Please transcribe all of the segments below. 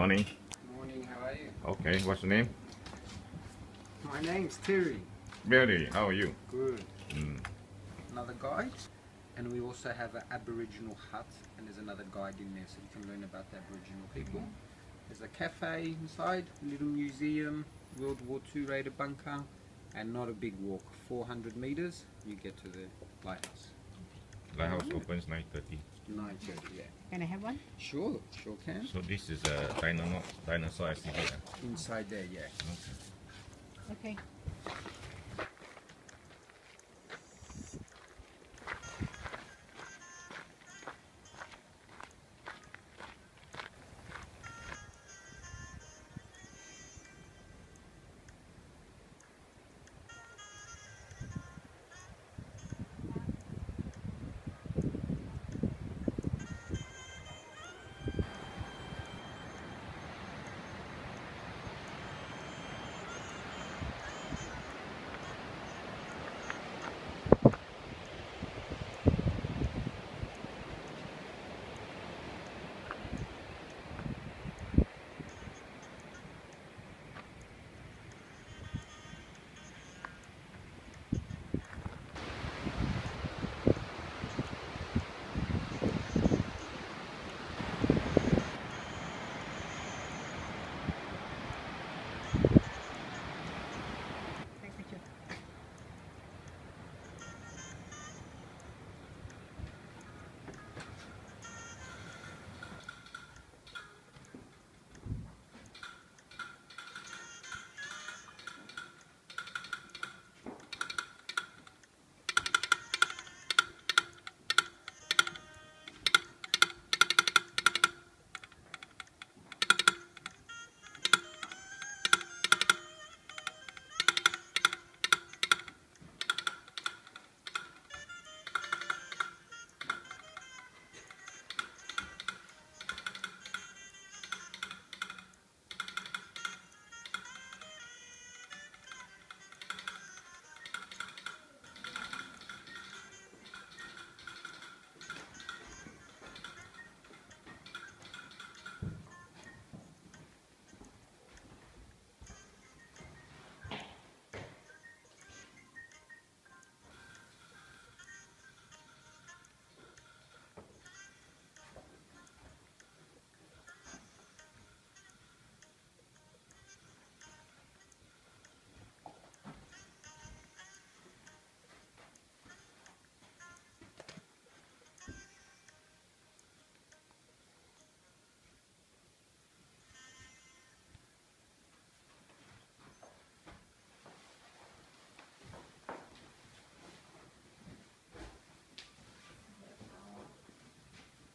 morning. Morning, how are you? Okay, what's your name? My name's Terry. Barry, how are you? Good. Mm. Another guide. And we also have an Aboriginal hut, and there's another guide in there so you can learn about the Aboriginal people. There's a cafe inside, a little museum, World War II Radar bunker, and not a big walk. 400 meters, you get to the lighthouse. Lighthouse opens 9.30. 9.30, yeah. Can I have one? Sure, sure can. So this is a dinosaur, dinosaur exhibit. Inside there, yeah. Okay. Okay.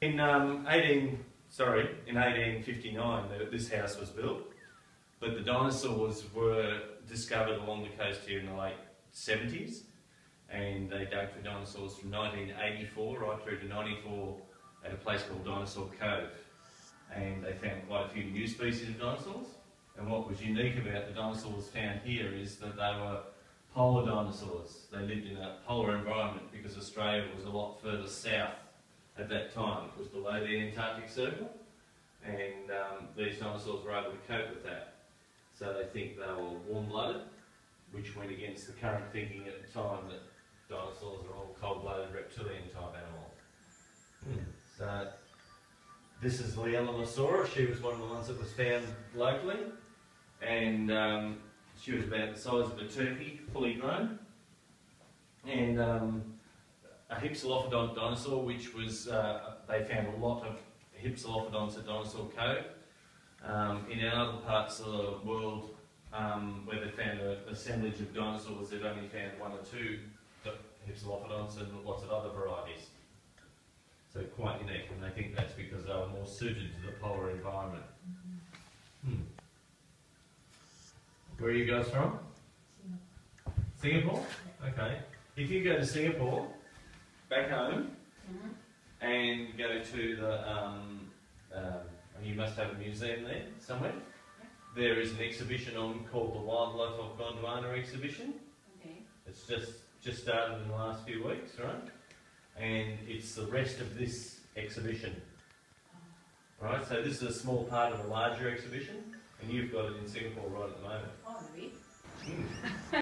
In um, 18, sorry, in 1859, this house was built, but the dinosaurs were discovered along the coast here in the late 70s, and they dug for dinosaurs from 1984 right through to 94 at a place called Dinosaur Cove, and they found quite a few new species of dinosaurs. And what was unique about the dinosaurs found here is that they were polar dinosaurs. They lived in a polar environment because Australia was a lot further south at that time. It was below the Antarctic Circle, and um, these dinosaurs were able to cope with that. So they think they were warm-blooded, which went against the current thinking at the time that dinosaurs are all cold-blooded reptilian type animals. So this is Leaellynasaura. She was one of the ones that was found locally, and um, she was about the size of a turkey, fully grown. And um, a Hypsilophodont dinosaur, which was, uh, they found a lot of Hypsilophodonts at Dinosaur Cove. Um, in other parts of the world, um, where they found an assemblage of dinosaurs, they've only found one or two Hypsilophodonts and lots of other varieties. So quite unique, and I think that's because they were more suited to the polar environment. Hmm. Where are you guys from? Singapore? Okay. If you go to Singapore, back home, and go to the, um, um, you must have a museum there somewhere. There is an exhibition on called the Wildlife of Gondwana exhibition. Okay. It's just just started in the last few weeks, right? And it's the rest of this exhibition. Right, so this is a small part of a larger exhibition, and you've got it in Singapore right at the moment. Oh, really? Oh,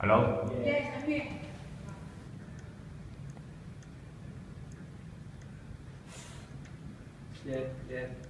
Hello? Yes, I'm here. Yeah, yeah,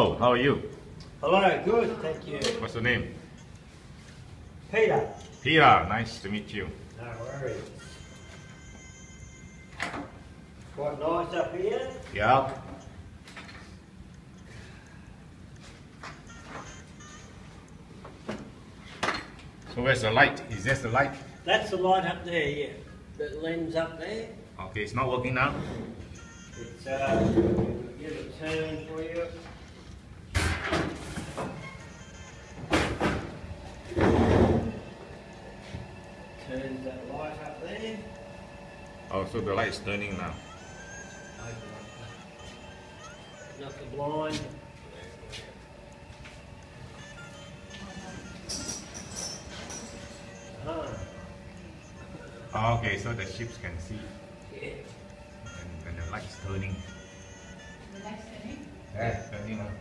Hello, how are you? Hello, good, thank you. What's your name? Peter. Peter, nice to meet you. No worries. Quite nice up here. Yeah. So where's the light? Is this the light? That's the light up there, yeah. The lens up there. Okay, it's not working now. It's, uh, give a turn for you. Turn that light up there. Oh, so the light's turning now. Open up the blind. Ah. Oh, okay, so the ships can see. Yeah. And, and the light's turning. The light's turning? Yeah, turning on.